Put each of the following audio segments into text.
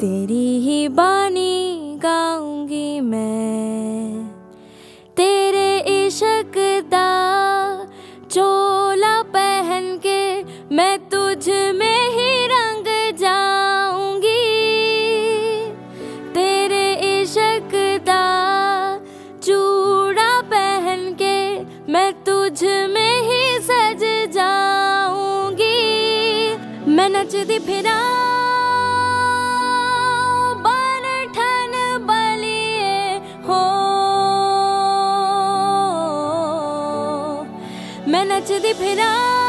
तेरी ही बानी गाऊँगी मैं। तेरे इश्क दा चोला पहन के मैं तुझ में ही रंग जाऊँगी। तेरे इश्क दा चूड़ा पहन के मैं तुझ में ही सज जाऊँगी। मैं नचती फिरा फिरा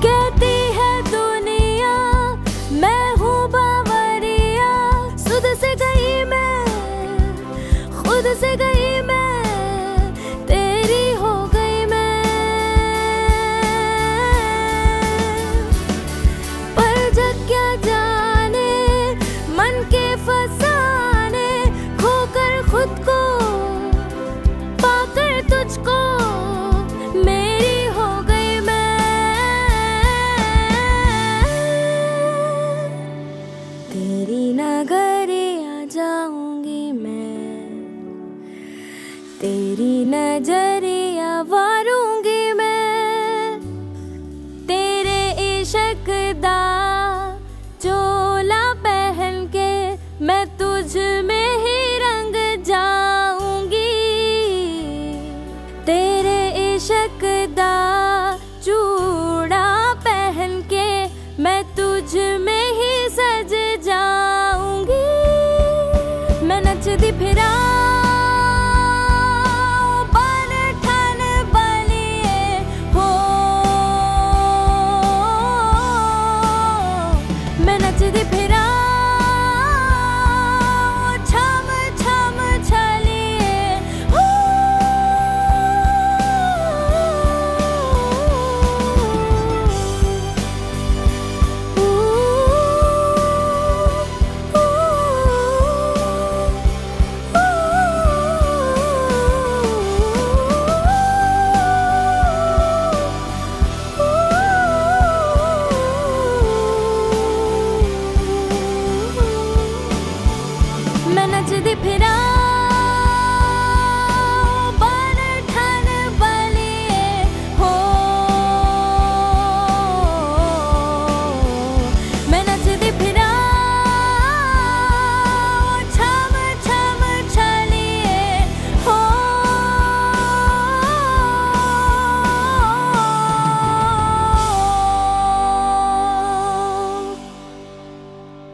que तेरी नज़रिया वारूँगी मैं। तेरे इश्क दा चोला पहन के मैं तुझ में ही रंग जाऊँगी। तेरे इश्क दा चूड़ा पहन के मैं तुझ में ही सज जाऊँगी। मैं नचती फिरा मैं नचती फिरा